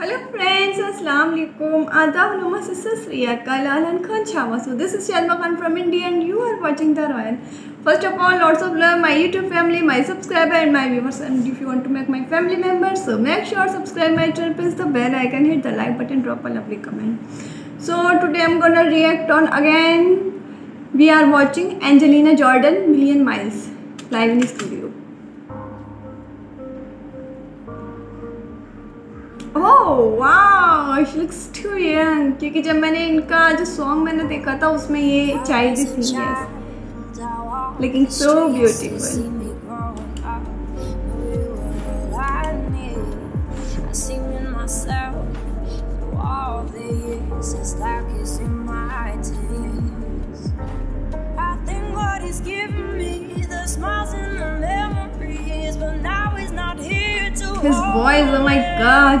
Hello friends, Assalamualaikum. alaikum. Adab Numa Sisters Ria Kalal and Khan Chhawa. So this is Shalma Khan from India and you are watching The Royal. First of all, lots of love my YouTube family, my subscriber and my viewers. And if you want to make my family members, so make sure subscribe my channel, press the bell icon, hit the like button, drop a lovely comment. So today I'm gonna react on again. We are watching Angelina Jordan Million Miles live in the studio. Oh wow! She looks too young क्योंकि जब मैंने इनका जो song मैंने देखा था उसमें ये चाइल्ड थी yes so beautiful I the His voice, oh my god.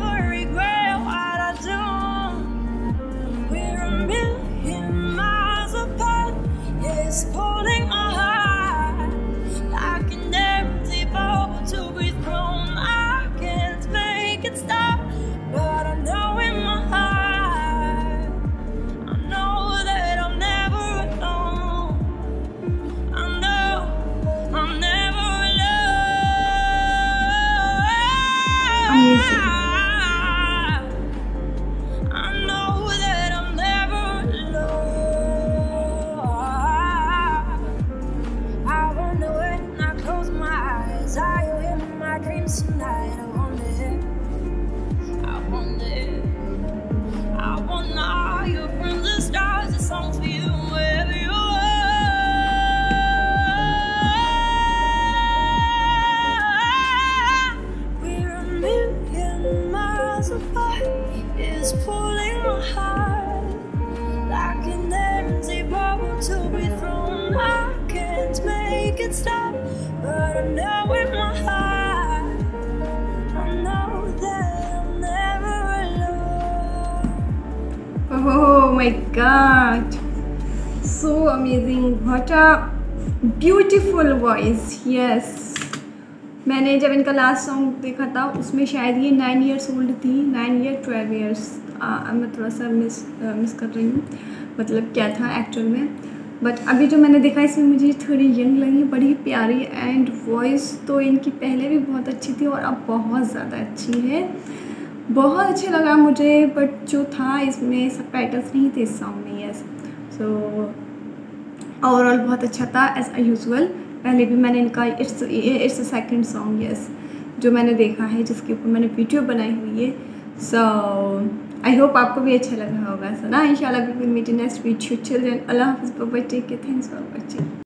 Wow! my god, so amazing! What a beautiful voice, yes. मैंने जब इनका last song देखा था उसमें शायद ये नाइन years old थी नाइन या ट्वेल्व years मैं थोड़ा सा मिस मिस कर रही हूँ मतलब क्या था एक्चुअल में बट अभी जो मैंने देखा इसमें मुझे थोड़ी यंग लगी बड़ी प्यारी एंड वॉइस तो इनकी पहले भी बहुत अच्छी थी और अब बहुत ज़्यादा अच्छी है बहुत अच्छा लगा मुझे बट जो था इसमें सब पैटर्स नहीं थे इस सॉन्ग में यस सो ओवरऑल बहुत अच्छा था एज अ यूजल पहले भी मैंने इनका it's it's a second song yes जो मैंने देखा है जिसके ऊपर मैंने वीडियो बनाई हुई है सो so, आई होप आपको भी अच्छा लगा होगा सो ना इंशाल्लाह we will meet in next video children अल्लाह हाफिज़ bye take care thanks for watching